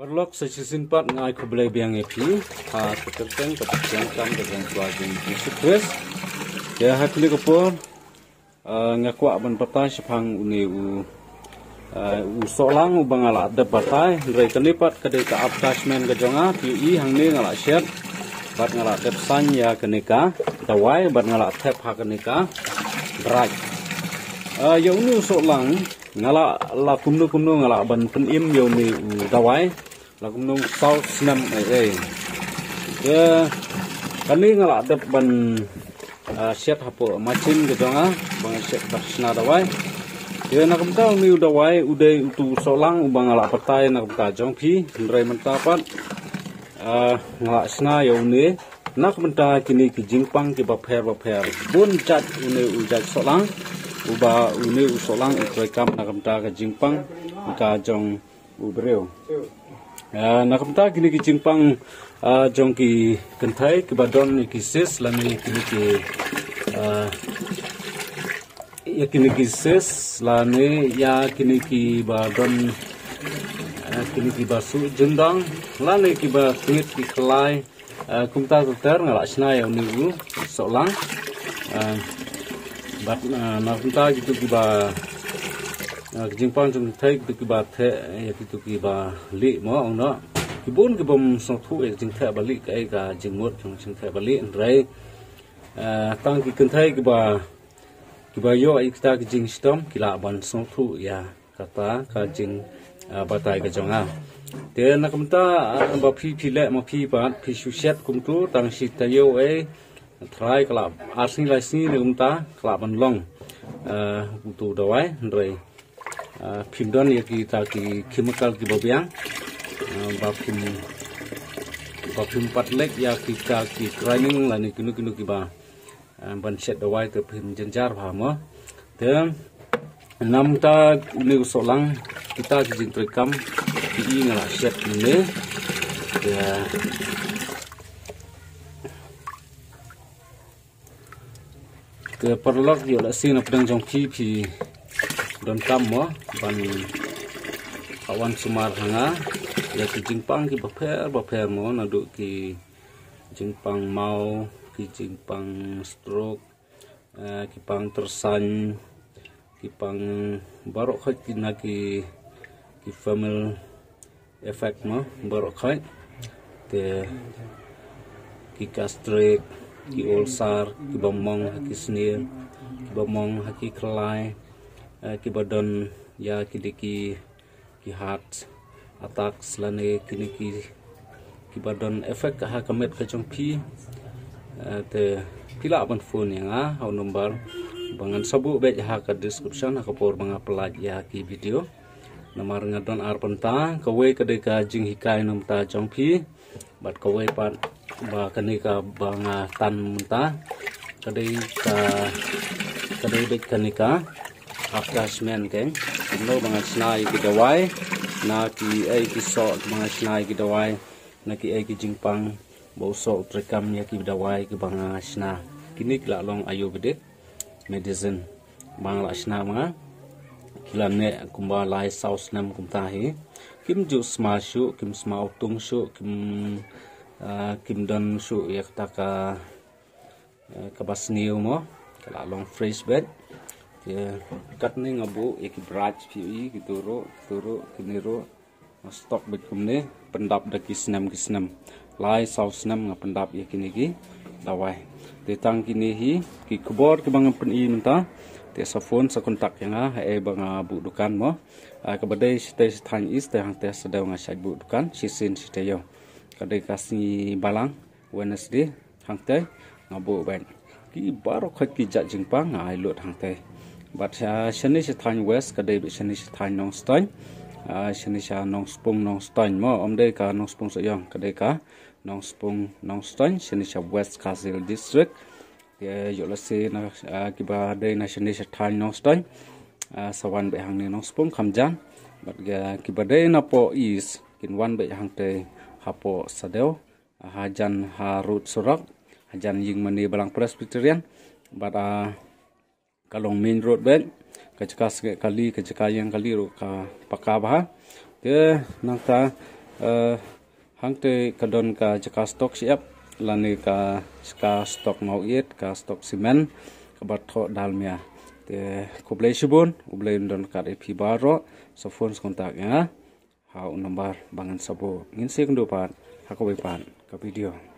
Perlok sesusin pat ngai ko bele biang epi ha keterteng ke piang kam dengan tuajin Yesus Kristus ya hakli ko por ngakwa ban patai sepang uni u u solang u bangala de patai rei kanipat kade ka attachment ke jonga pi hang ni ngala shet bat ngala tep san ya kenika dawai bat ngala tep ha kenika drai ya uni u solang ngala la kumnu kumnu ngala ban pen im yo ni dawai lagu nung salt senam eh ya kani ngala ada ban siat hapo macin gitu nga bang siat bersna dawai ya nak mta mi udawai udah utu solang ubang ngala petai nak mta jongki ndrai mentapat ngala sna ya nak mta kini ki jingpang ki baper baper. Bun cat une solang uba une usolang ikrekam nak mta ka jingpang jong ubreu Ya, nak mta kini ki cimpang uh, jong kentai ki badon ki sis lami kini ki uh, ya kini ki lani ya kini ki badon uh, kini ki basu jendang lani ki ba ki kelai uh, kumta ter ngalak ya unigu solang uh, bat uh, nak mta gitu ki ba jing pang chung thai ki ba the ya ki tu ki ba li mo ong no ki bun ki bom so thu e jing the ba li ka e ka jing mot chung chung the ba li rai. Tang ki kun thai ki ba ki ba yo ai ta ki jing stom ki la ban so thu ya kata ka jing ba tai ka jong a. Te na kum ta ba phi phi le ma phi ba phi shu shet kum tu tang si ta yo e try ka la asing lai si ne kum ta ka ban long. Tu da wai rai phimdon ya ki ta ki chemical ki bobiang. Ba phim ba patlek ya ki ta ki grinding la ni kinu kinu ki ba ban set da wai te phim jenjar ba mo. Te nam ta ni kita ki jing trekam ki ngala set ni ya ke perlok yo la sin apdang jong ki phi don kam mo ban kawan sumar hanga ya ki jingpang ki baper baper mo na du ki jingpang mau ki jingpang stroke uh, ki pang tersan ki pang barok khat ki na ki ki family effect mo barok khat te ki gastric ki ulcer ki bomong ki sneer ki bomong ki kelai Eh, ki badon ya kini ki ki heart attack selane kini ki badon efek ha kamet ka pi eh, te pila ban phone yang au number bangan sabu be ha ka description ha por banga pelaj ya ki video. Namar ngadon ar penta kawe kade ka jing hikai nam ta chong pi. Bat kawe pat ba kani ka banga tan menta kade ka kade ka attachment keng no mga snai ki dawai na ki ai ki mga snai ki dawai na ki ai ki jingpang bo trekam ya ki dawai ki mga sna kini kila long ayo bede medicine. Bang la sna mga kila ne kumba lai saus nam kumta hi. Kim ju sma shu kim sma utung shu kim kim don shu ya kata ka kabas niu mo kala long fresh bed kat ni ngabu iki braj pi gitu ro turu kini ro stok bet kumne pendap da kisnam kisnam lai sau snam nga pendap ya kini gi dawai te tang kini hi ki kubor ki bang pen i menta te sa phone sa kontak yang ha e bang bu dukan mo. Ka badai ste than is te hang te sedau nga sai bu dukan si sin si te yo. Kadai kasi balang wednesday hang te ngabu ban ki khat ki ja jingpa ngai lut hang te but uh, shani shi thang west ka dei shani shi thang nong stain. Uh, shani sha nong spung nong stain mo. Om dei ka nong spung so yong ka dei ka nong spung nong stain shani sha west castle district. Ye yo la se na uh, ki ba dei na shani shi thang nong stain. Uh, Sawan be hang ni nong spung kham jan. But ga ki ba dei na po is kin wan be hang te ha po sa deu uh, ha jan ha rut surak ha jan ying mani balang presbyterian. But uh, kalong main road ben kacaka sege kali kacaka yang kali ro ka paka bah te nang ta uh, hang te kadon ka jaka stok siap lani ka ska stok mau it ka stok simen ka bat tho dalmia te kublai shibun ublai don ka e pi baro so phone kontak ya ha. Number bangan sabo ngin sek ndo pan ha ko pan ka video